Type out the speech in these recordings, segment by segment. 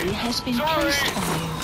has been placed on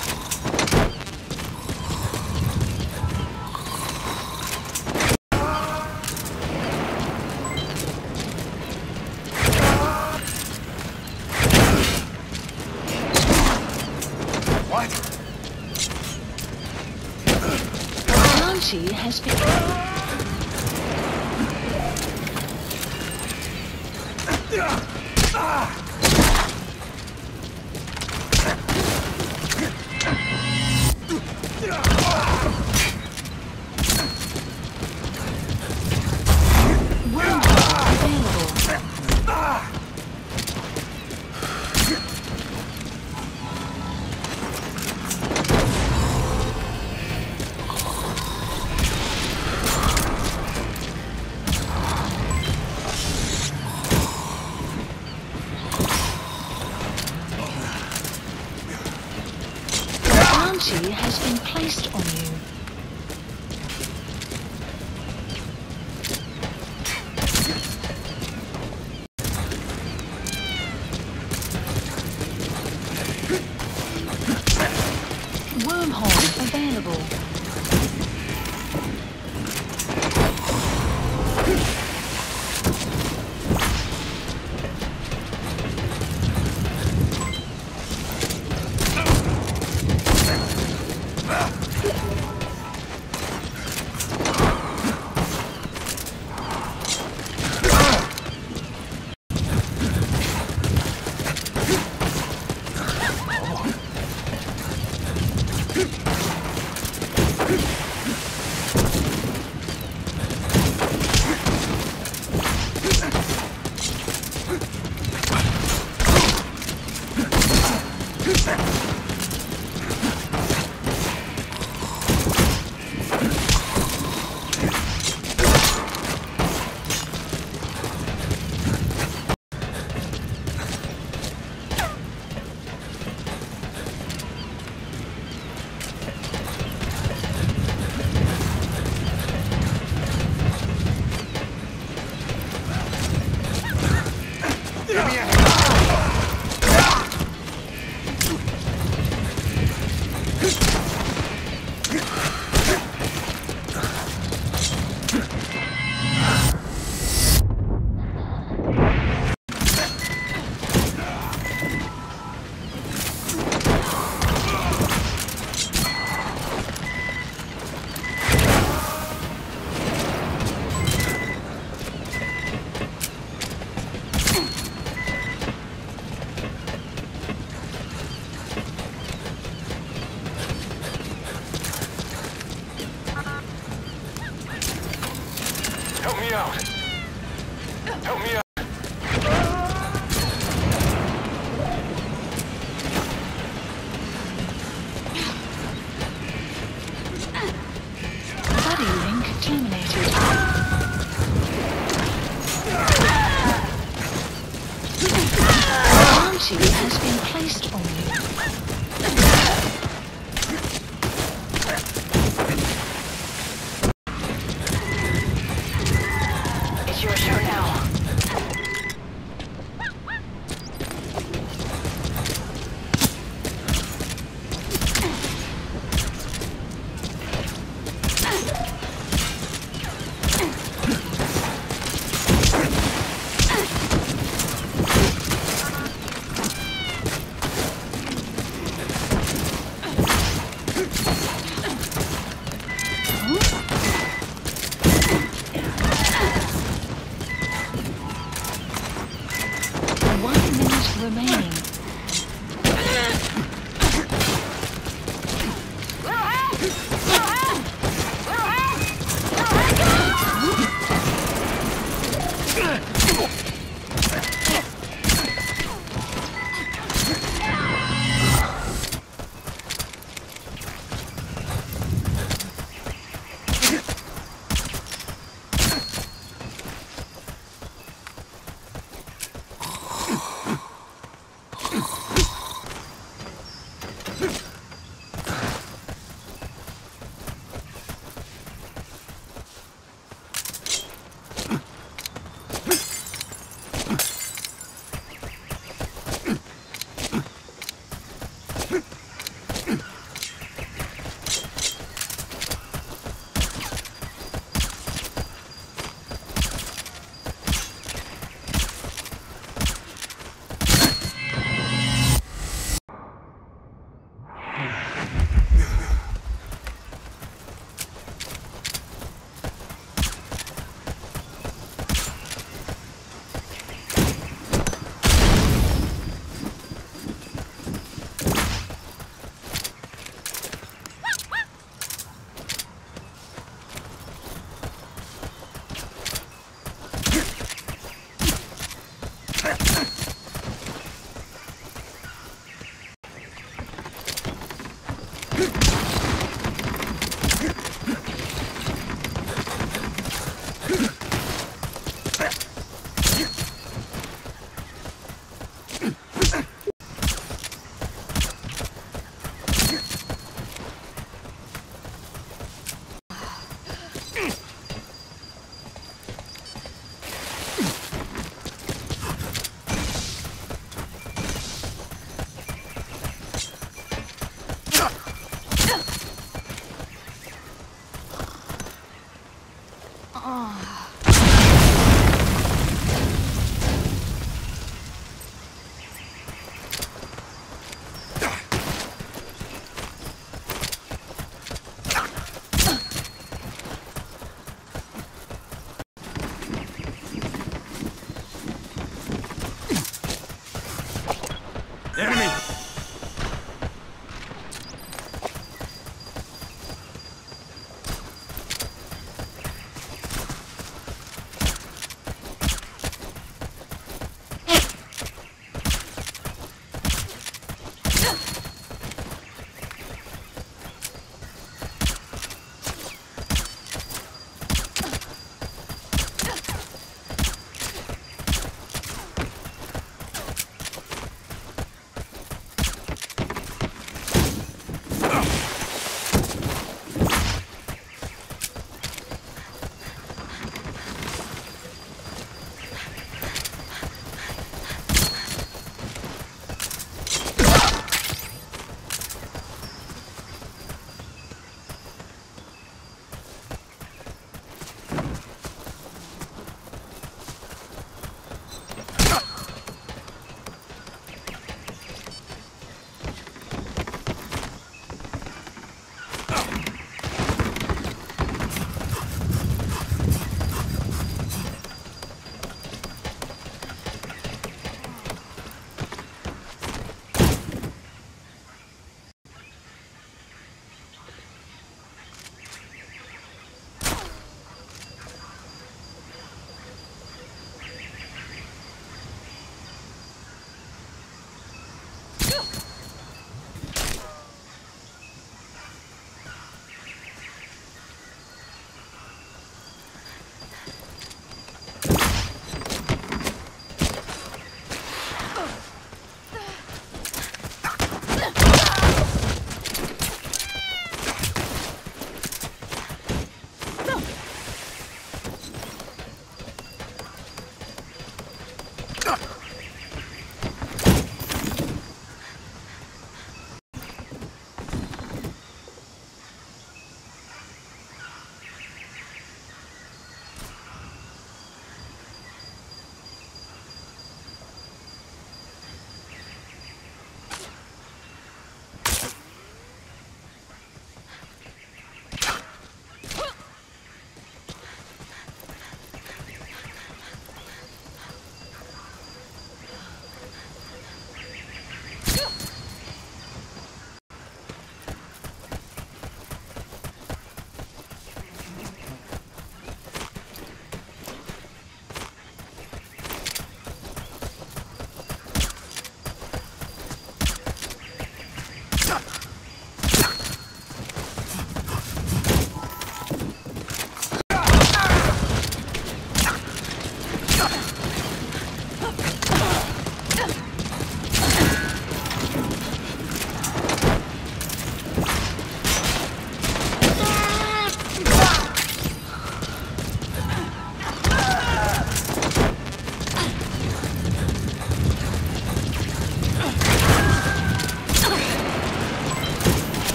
对面。Remaining. Enemy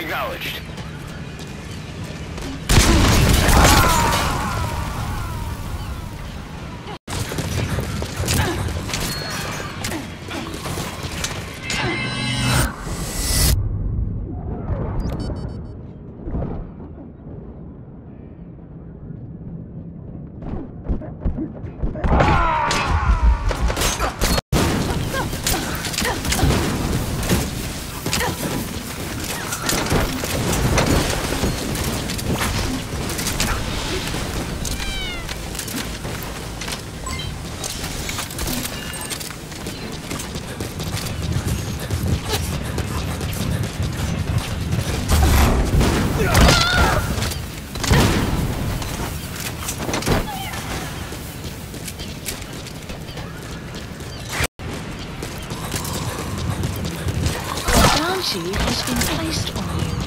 Acknowledged. Bounty has been placed on you.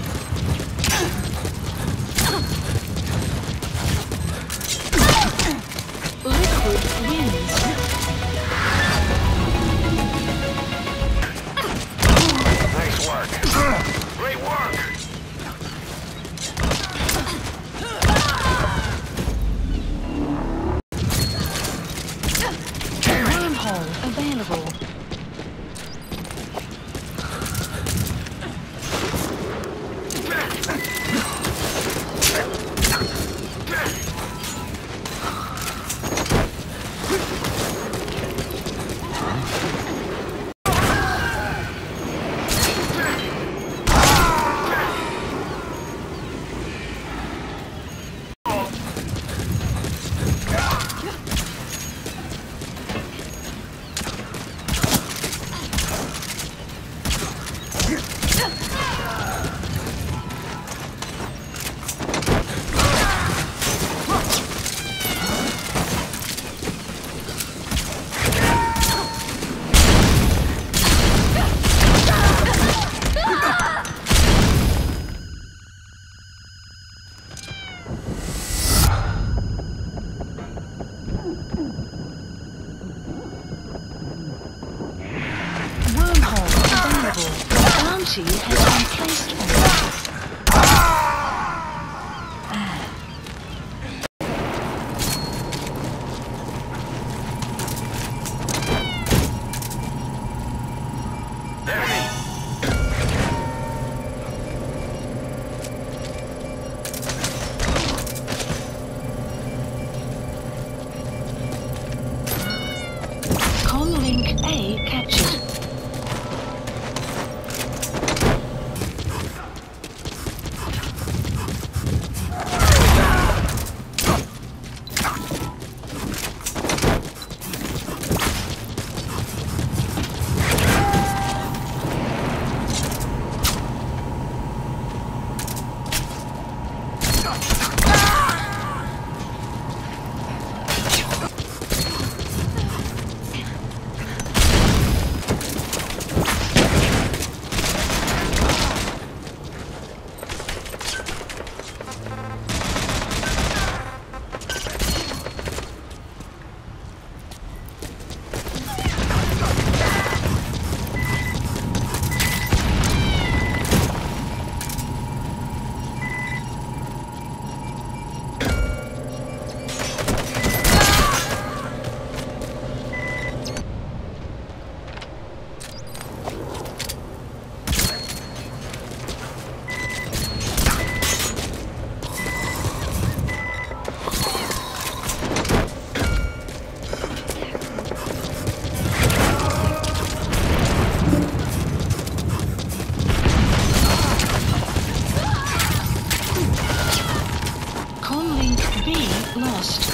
Lost.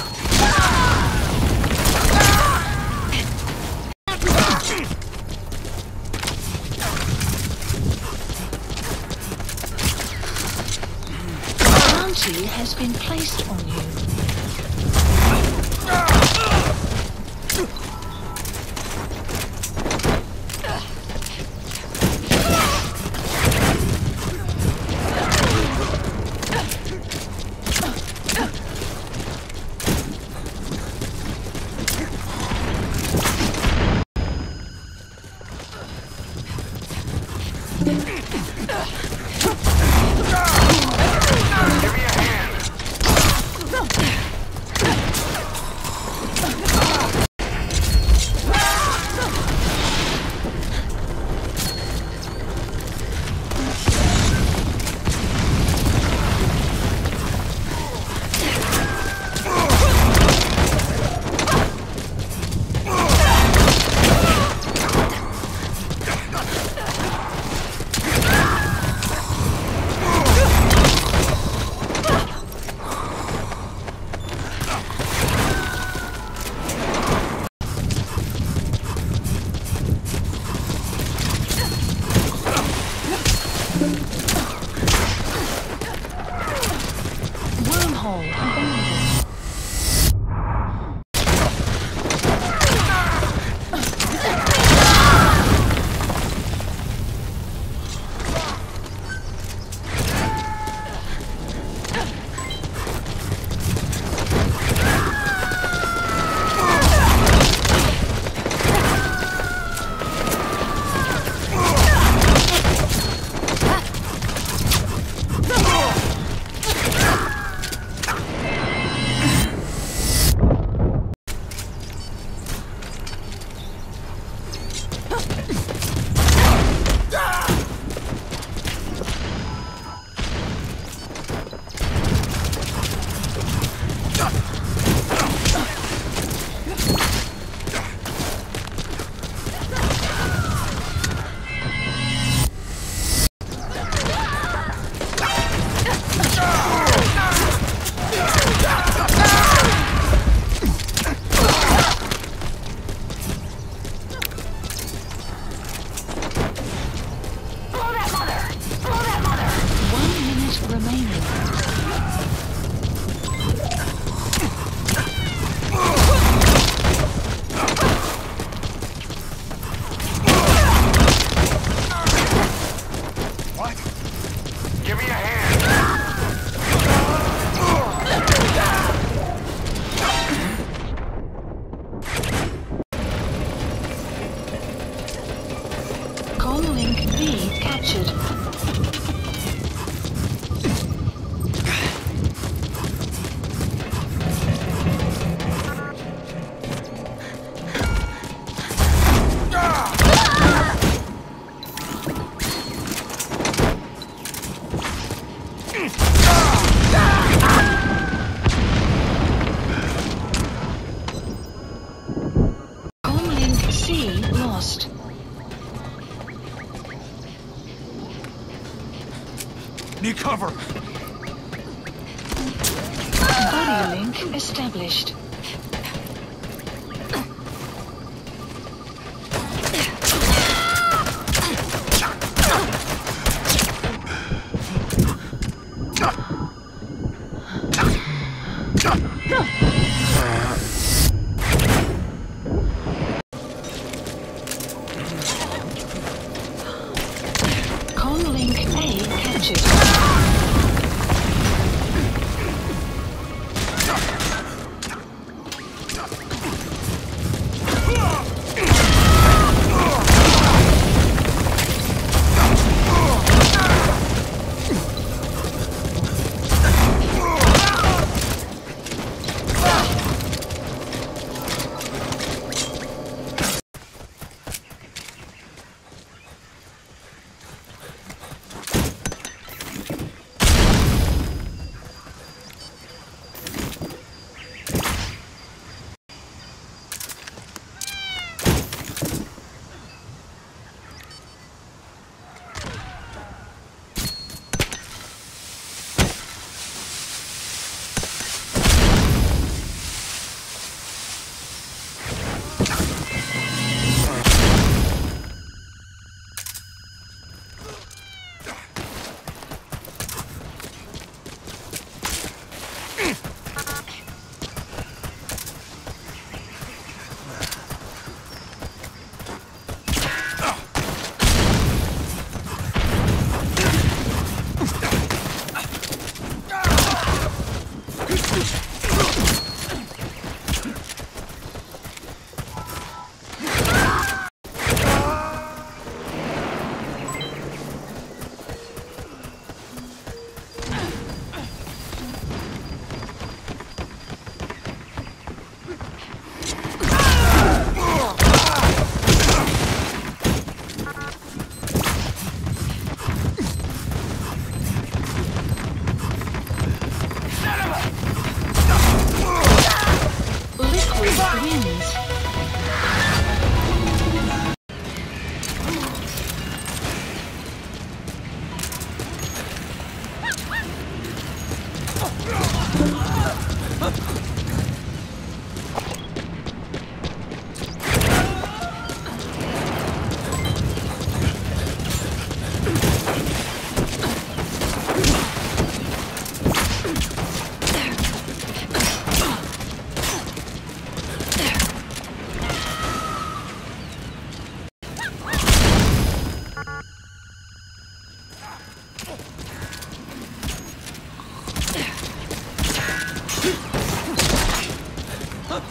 bounty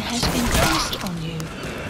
has been placed on you.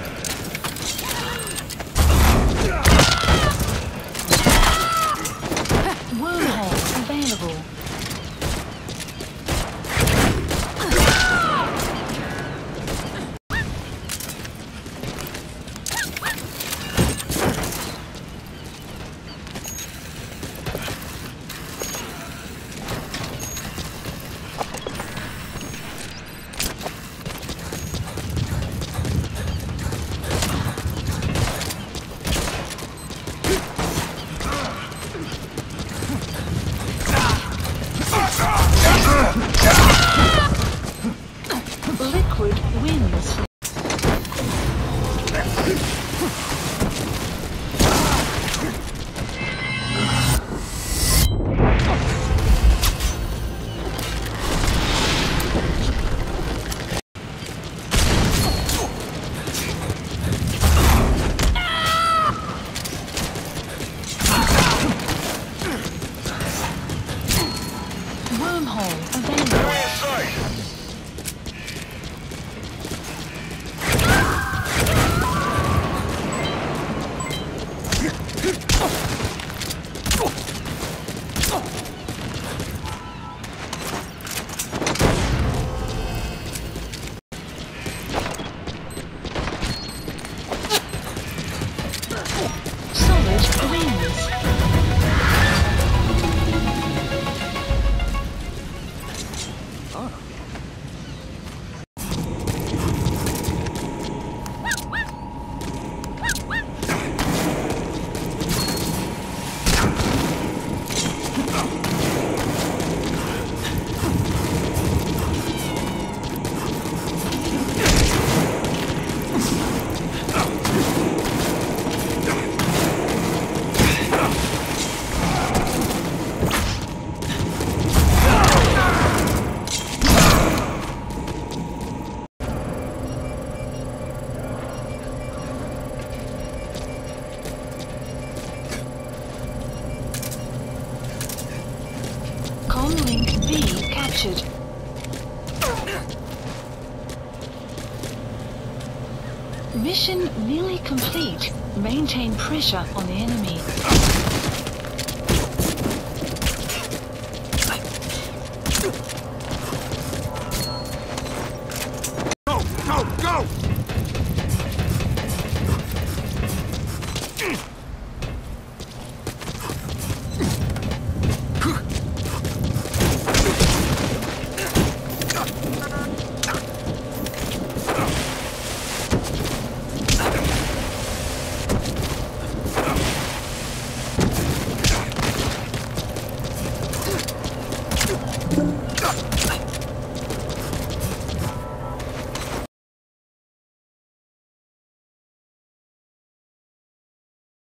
Mission nearly complete. Maintain pressure on the enemy.